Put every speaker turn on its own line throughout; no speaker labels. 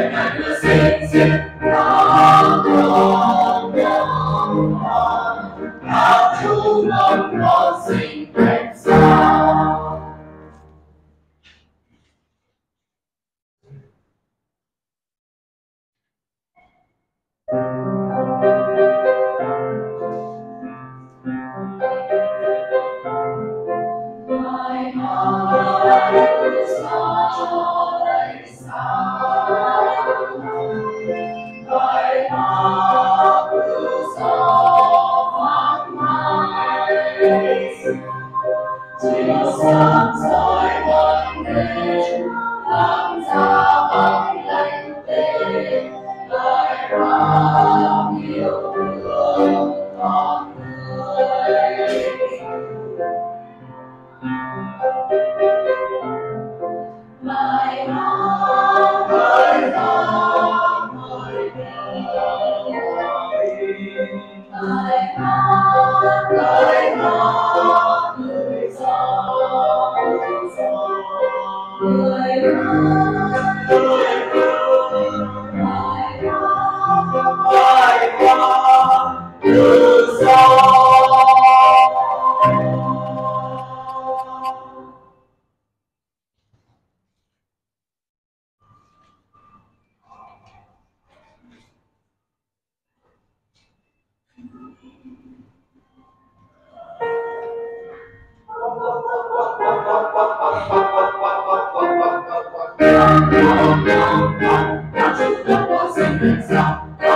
Sing, sing, sing.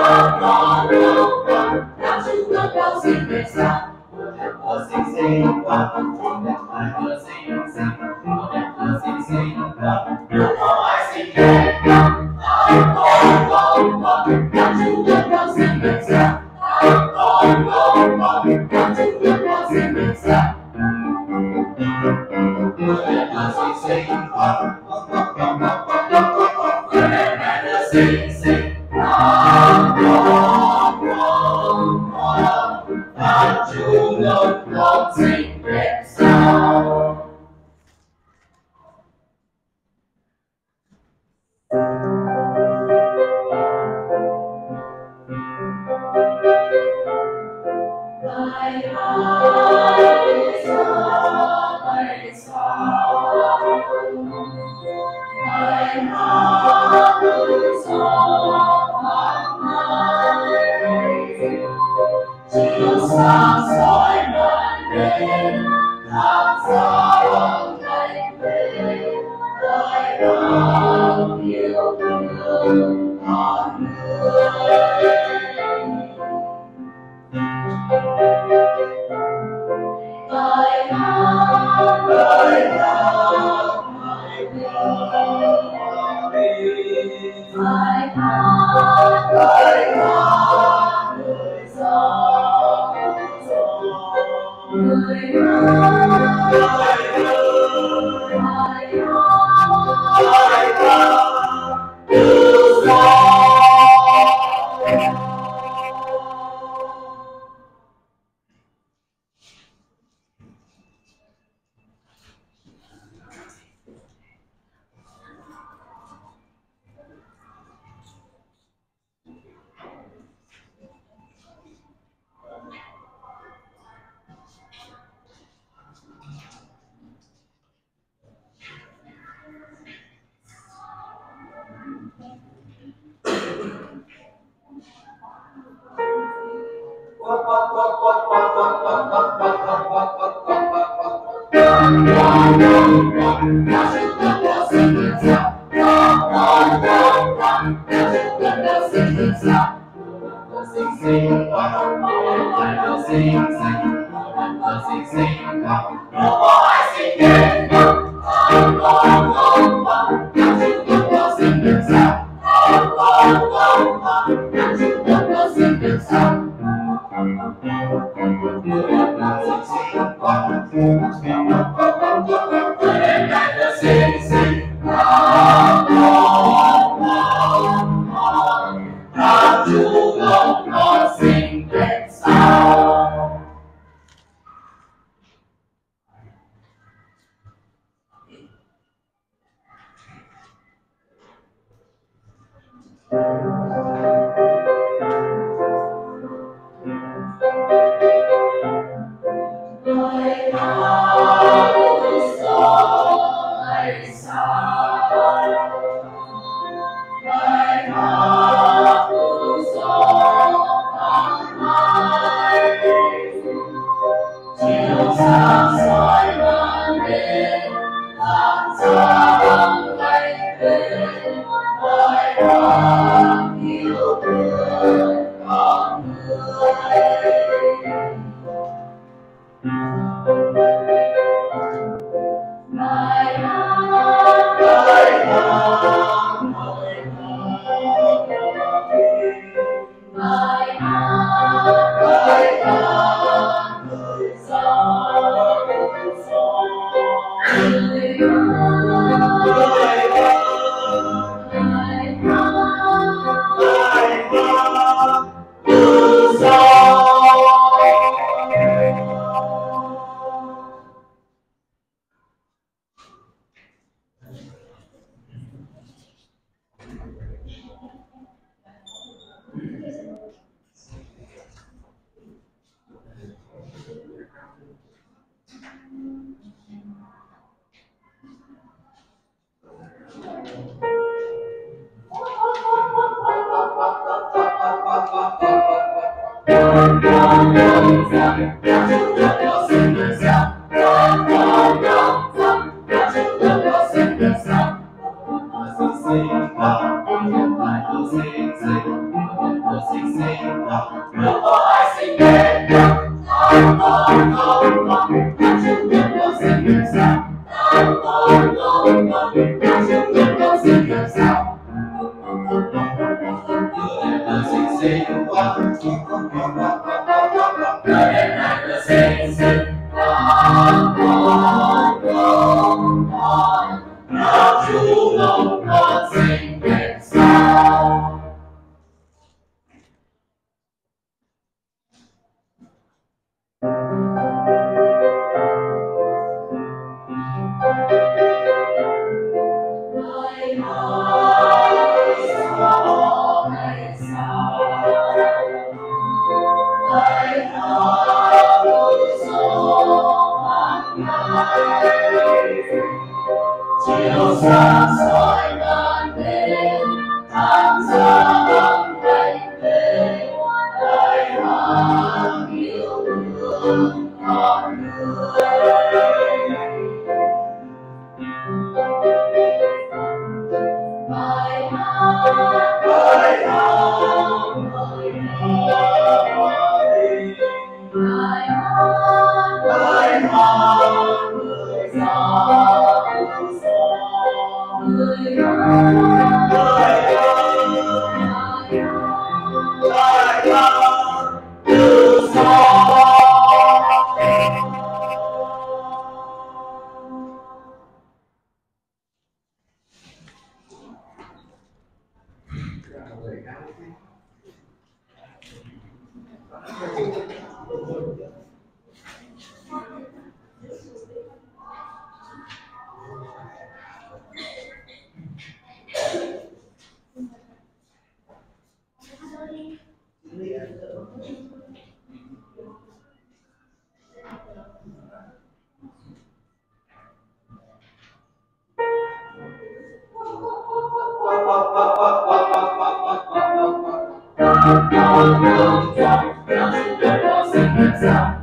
adoro, na tua calça imensa, hoje eu posso ser um Amen. sounds. Don't know, don't know, don't know, don't know,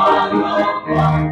Lord, Lord, Lord.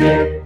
Yeah.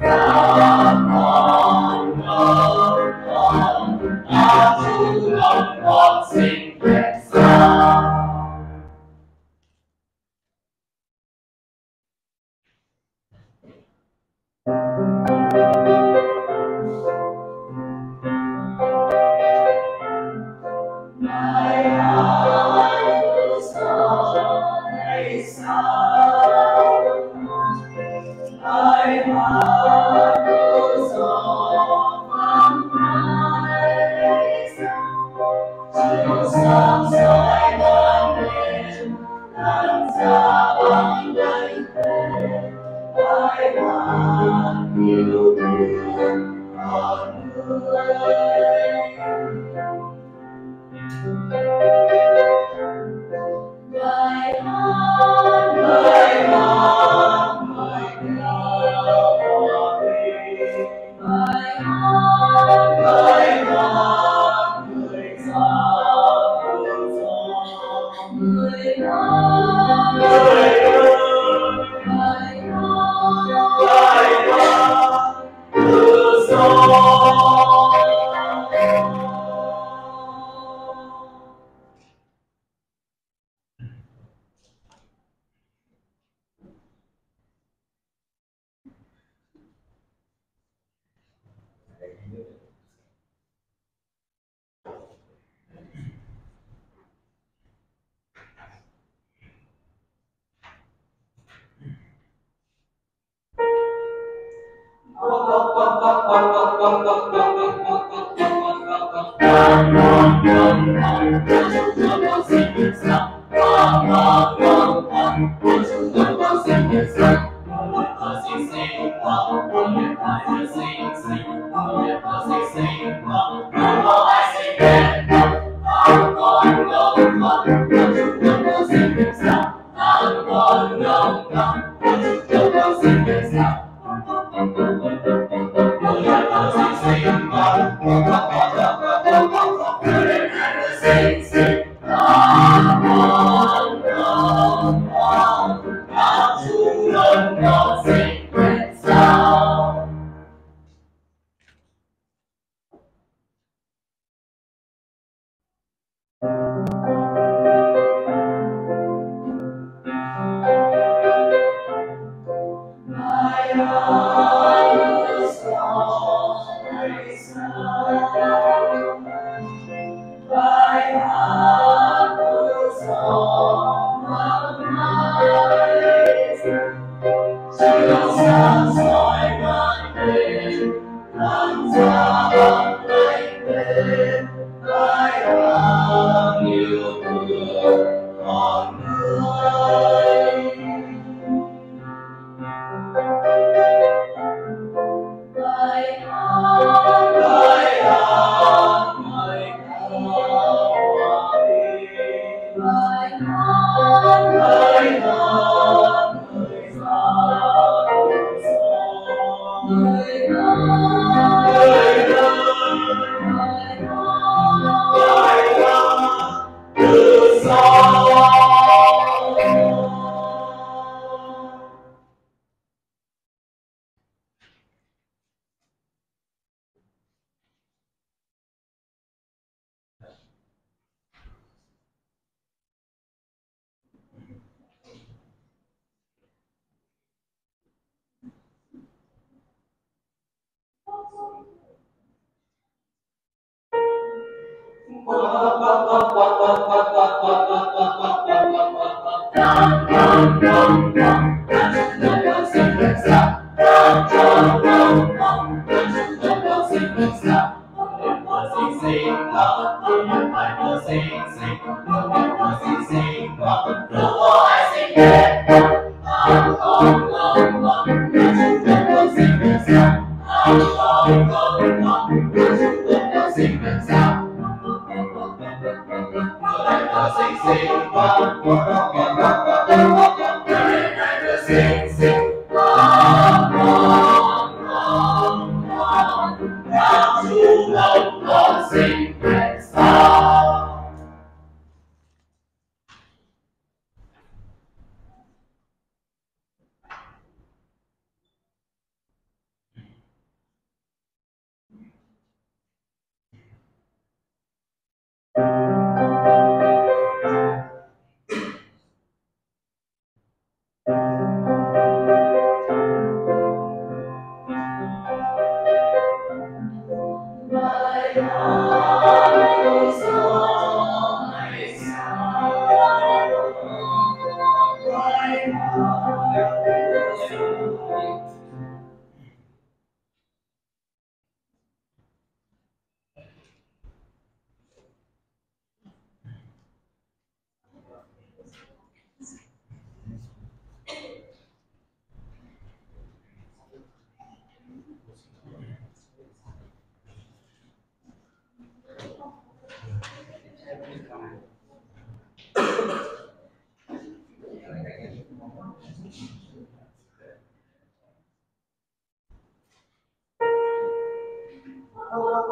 Tá, tá, tá.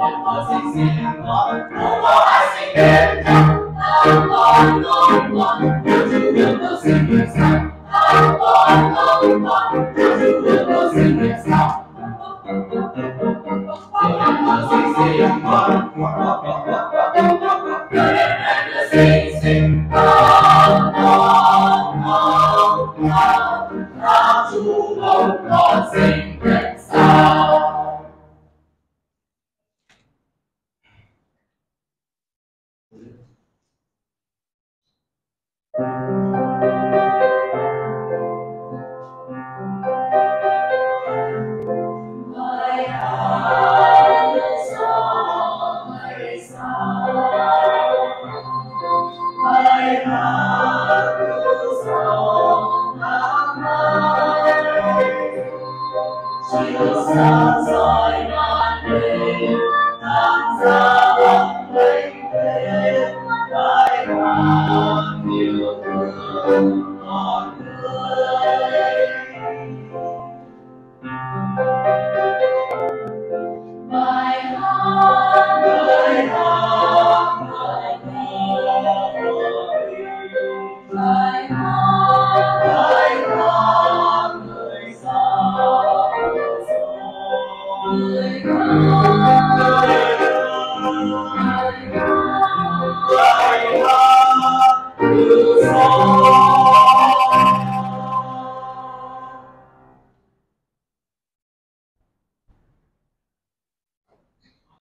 Oh, oh, oh, oh,